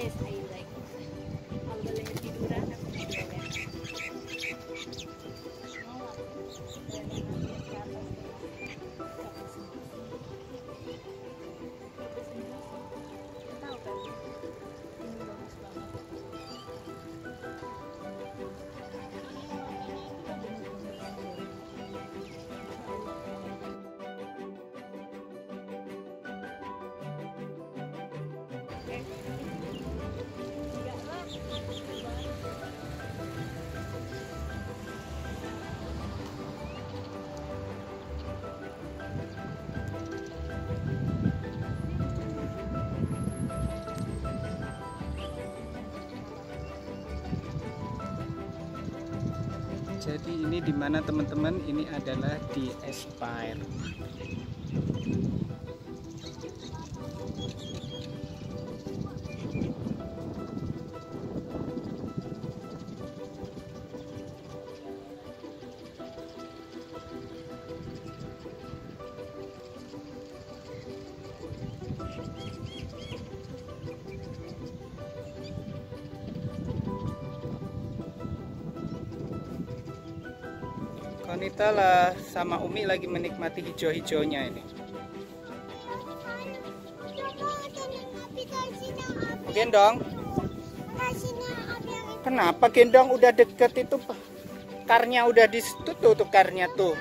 place I like. Jadi ini di mana teman-teman? Ini adalah di Aspire. Konita lah sama Umi lagi menikmati hijau-hijaunya ini. Gendong, kenapa gendong udah deket itu karnya udah di situ tuh, tuh karnya tuh.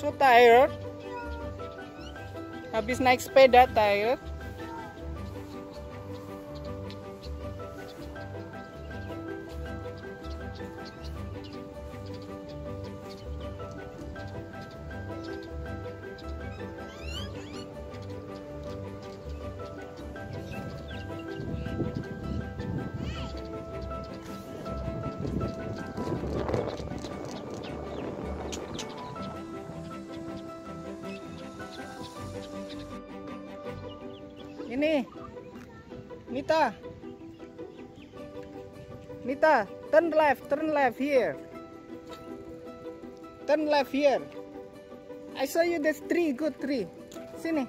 So tired. Habis naik sepeda tired. Ini. Nita. Nita, turn left, turn left here. Turn left here. I saw you this tree, good tree. Sini.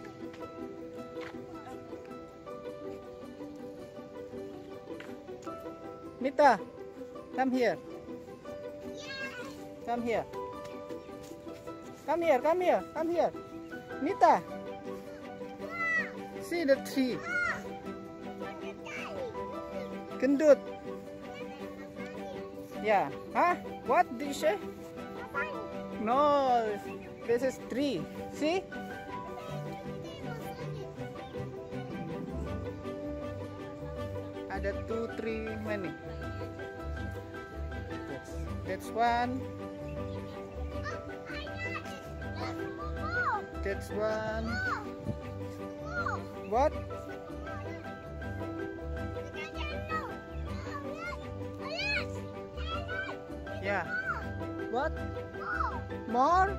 Nita, come here. Come here. Come here, come here, come here. Nita. See the tree. Gendut. Yeah. Huh? What did you say? No. This is tree. See? Ada two, three, many. That's, that's one. That's one. What? Yeah. What? More?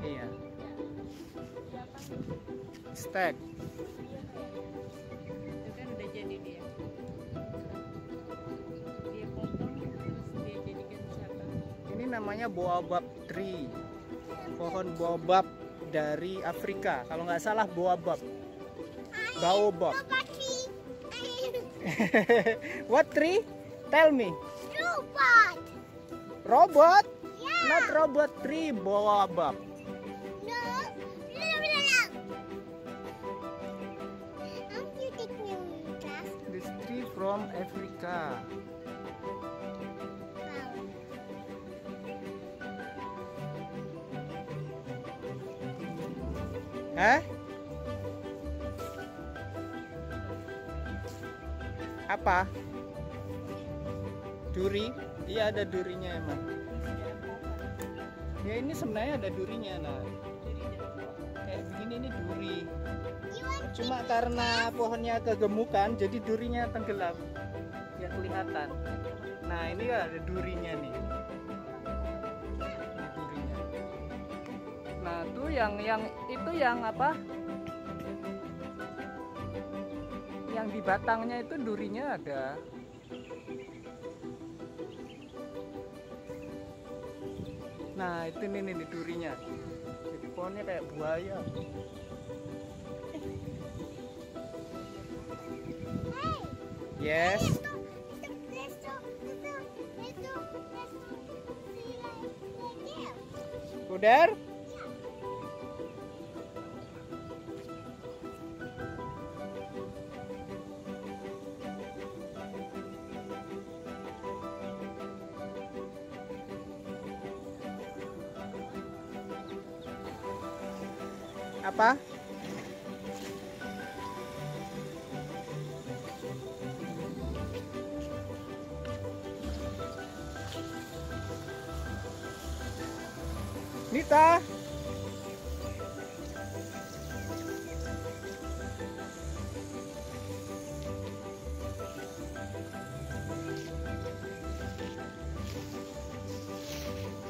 Iya. Stack. Itu kan udah jadi dia. Namanya boabab tree. Pohon boabab dari Afrika. Kalau nggak salah boabab. Baobab. What tree? Tell me. Robot? Not robot tree, boabab. This tree from Africa. Hah? Apa? Duri? Iya ada durinya emang. Ya ini sebenarnya ada durinya nah. Kayak begini ini duri. Cuma karena pohonnya kegemukan jadi durinya tenggelam. Ya kelihatan. Nah ini ada durinya nih. Nah tuh yang yang itu yang apa? Yang di batangnya itu durinya ada. Nah, itu nih nih durinya. Jadi pohonnya kayak buaya. Yes. Udah?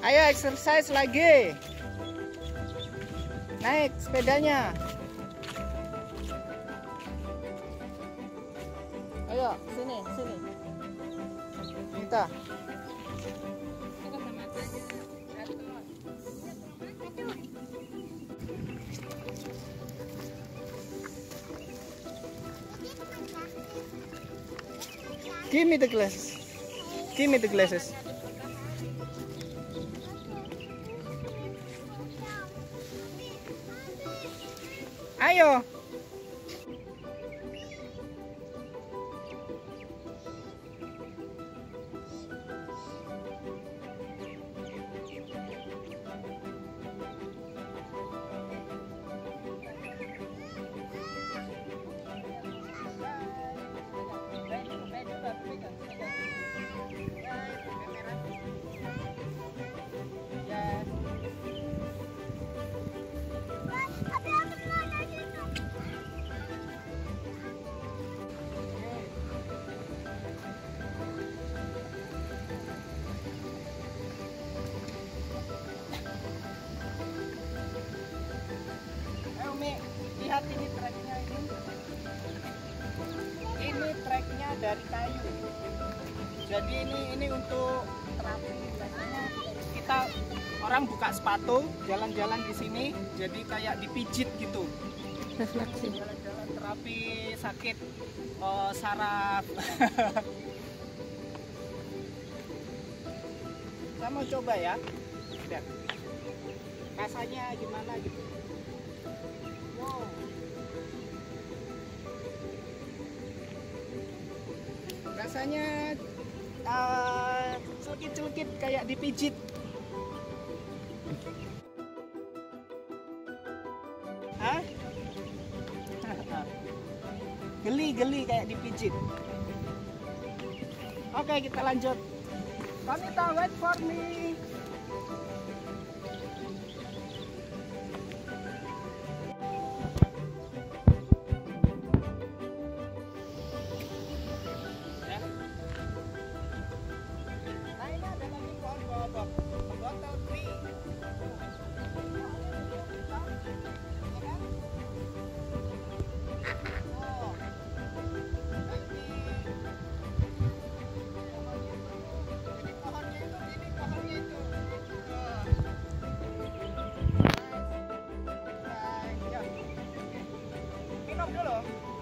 Ayo exercise lagi. Naik sepedanya. Ayo, sini, sini. Nita. Give me the glasses. Give me the glasses. Ayo. Ayo ini treknya ini. Ini treknya dari kayu. Jadi ini ini untuk terapi biasanya kita orang buka sepatu jalan-jalan di sini jadi kayak dipijit gitu. refleksi Jalan-jalan terapi sakit eh, saraf. Kita mau coba ya. Lihat. Rasanya gimana gitu. Rasanya eh, celukit-celukit kayak dipijit. Hah? Geli-geli kayak dipijit. Oke, kita lanjut. Kamita, wait for me. Hello.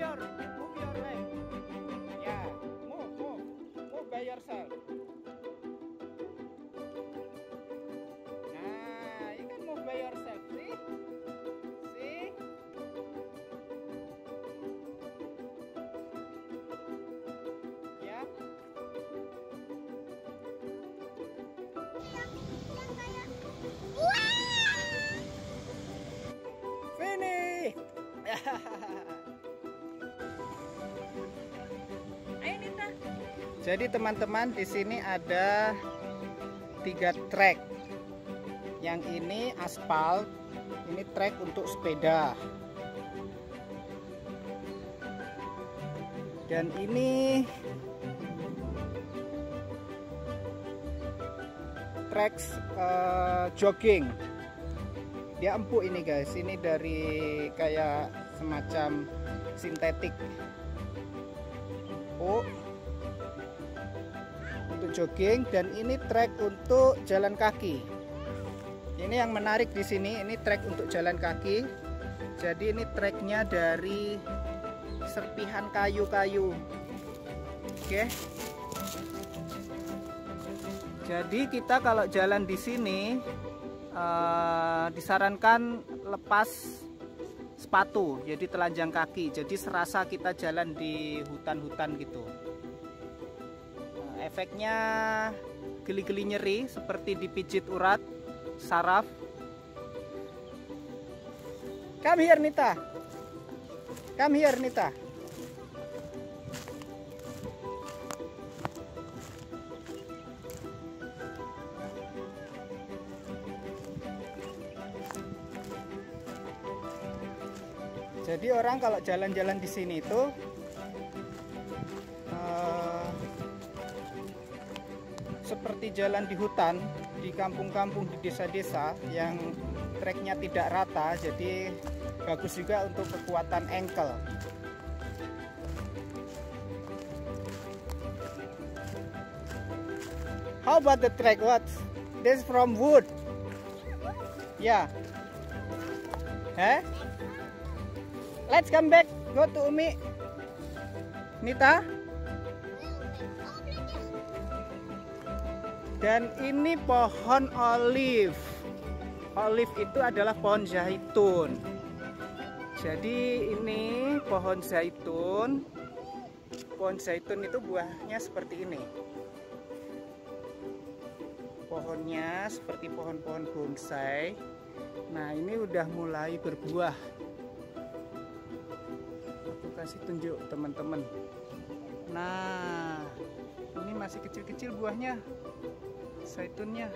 Move your leg. Jadi teman-teman di sini ada tiga trek. Yang ini aspal, ini trek untuk sepeda. Dan ini trek eh, jogging. Dia empuk ini guys. Ini dari kayak semacam sintetik. Oh, jogging dan ini trek untuk jalan kaki. Ini yang menarik di sini, ini trek untuk jalan kaki. Jadi ini treknya dari serpihan kayu-kayu. Oke. Jadi kita kalau jalan di sini eh, disarankan lepas sepatu, jadi telanjang kaki. Jadi serasa kita jalan di hutan-hutan gitu. Efeknya geli-geli nyeri seperti dipijit urat, saraf. Come here Nita. Come here Nita. Jadi orang kalau jalan-jalan di sini itu jalan di hutan, di kampung-kampung, di desa-desa yang treknya tidak rata, jadi bagus juga untuk kekuatan ankle. How about the trek? What? This from wood. Yeah. Eh? Let's come back. Go to Umi. Nita. Dan ini pohon olive. Olive itu adalah pohon zaitun. Jadi ini pohon zaitun. Pohon zaitun itu buahnya seperti ini. Pohonnya seperti pohon-pohon bonsai. Nah, ini udah mulai berbuah. Aku kasih tunjuk teman-teman. Nah, masih kecil-kecil buahnya. Zaitunnya.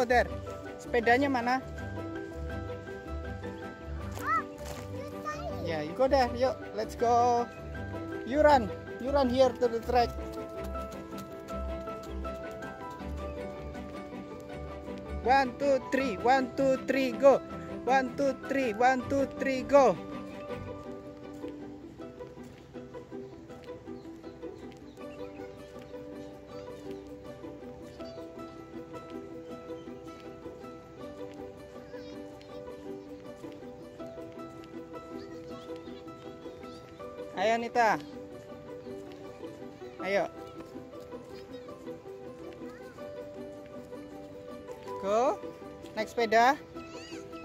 Go there. Sepedanya mana? Yeah, you go there. Yo, let's go. You run. You run here to the track. One, two, three. One, two, three, go. One, two, three. One, two, three, go. Nita. Ayo. Go. Naik sepeda.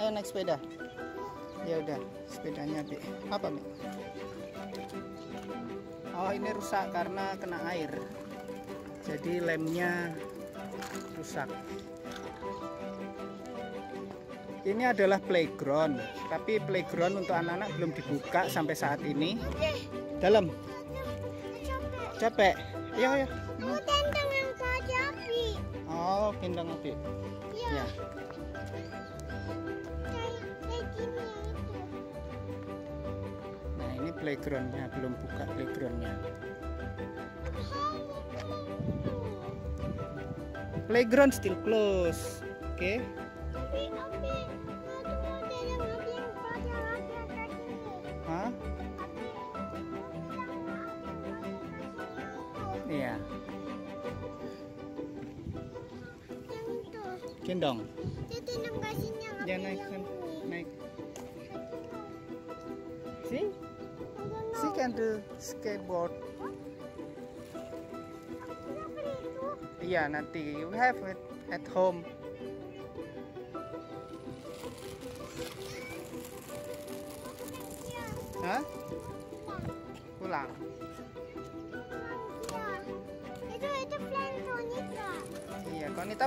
Ayo naik sepeda. Ya udah, sepedanya Bi. Apa, Mi? Oh, ini rusak karena kena air. Jadi lemnya rusak. Ini adalah playground, tapi playground untuk anak-anak belum dibuka sampai saat ini. Dalam. Capek. Iya, iya. Mau tantangan Kak Japi. Oh, gendong api. Ya Iya. Nah ini playgroundnya belum buka playgroundnya. Playground still close. Oke. Tapi Iya. Yang itu. Gendong. Itu enam kasihnya nggak Ya boleh naik yang kan. ini. Naik. See? I don't She know. can do skateboard. Kenapa itu? Iya nanti you have it at home.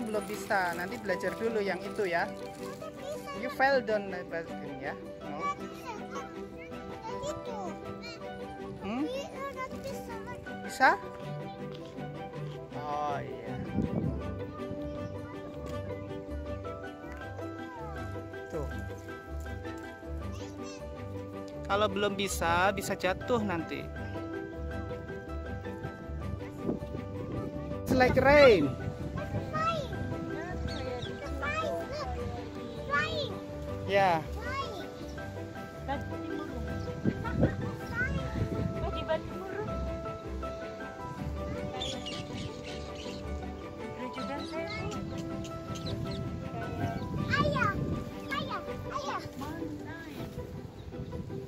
Belum bisa. Nanti belajar dulu yang itu ya. You fell down uh, but- ya. No. Hmm? Bisa? Oh iya. Tuh. Kalau belum bisa, bisa jatuh nanti. It's like rain. Ya.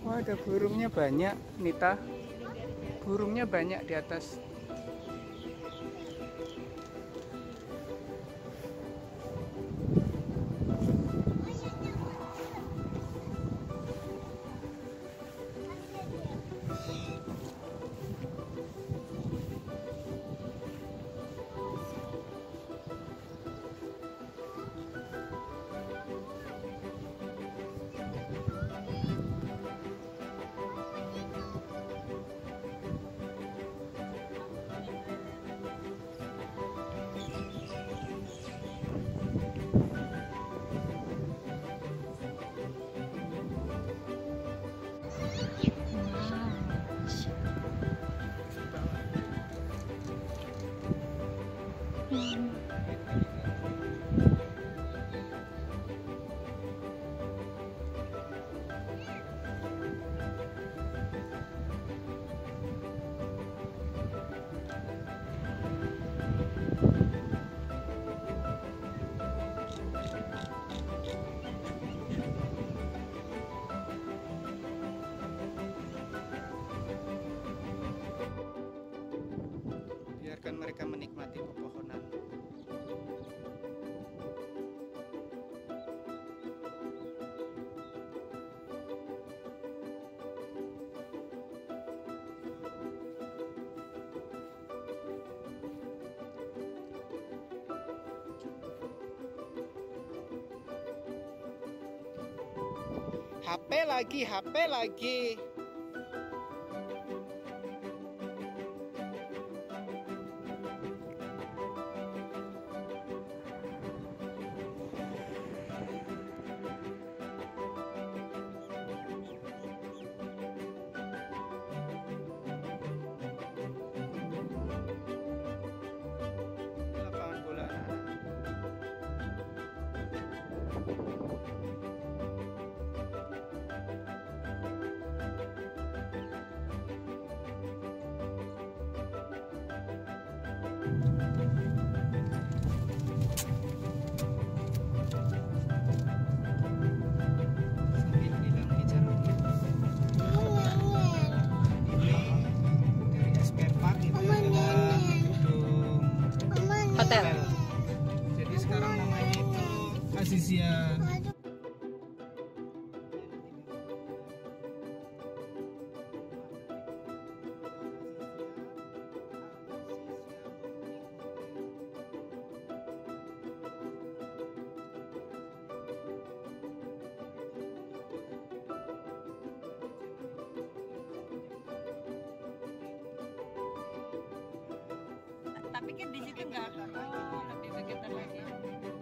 Wah, ada burungnya banyak, Nita. Burungnya banyak di atas. HP lagi, HP lagi. Kan di situ nggak oh lebih begitu lagi.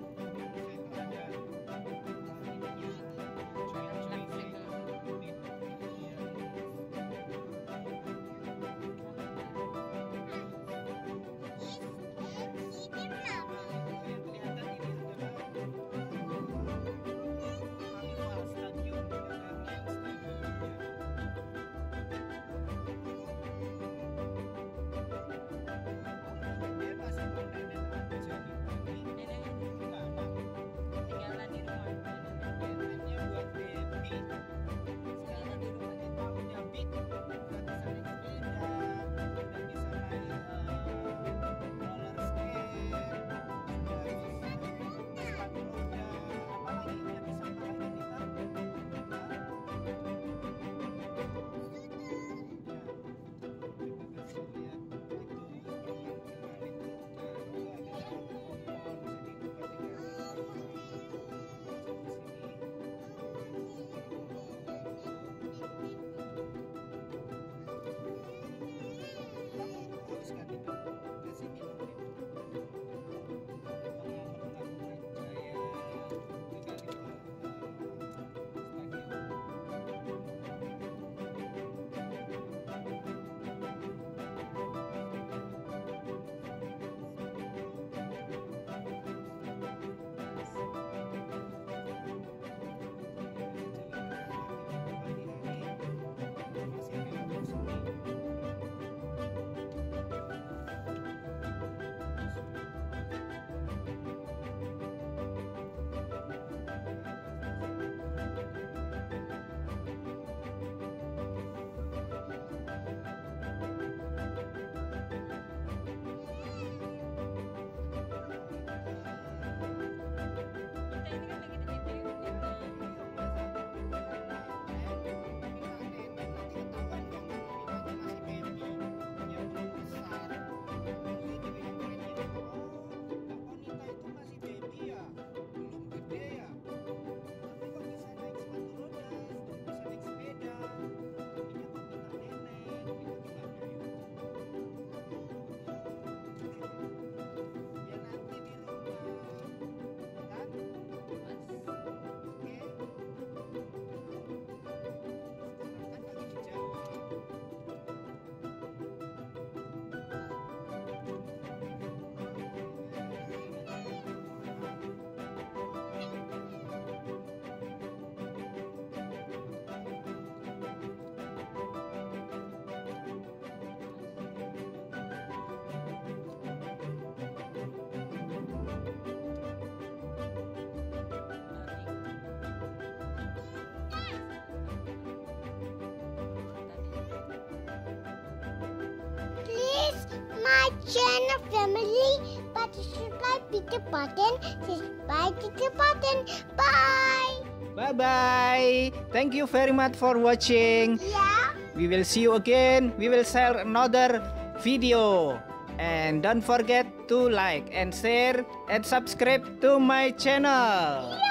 My channel family. But subscribe to the button. Subscribe to the button. Bye. Bye bye. Thank you very much for watching. Yeah. We will see you again. We will share another video. And don't forget to like and share and subscribe to my channel.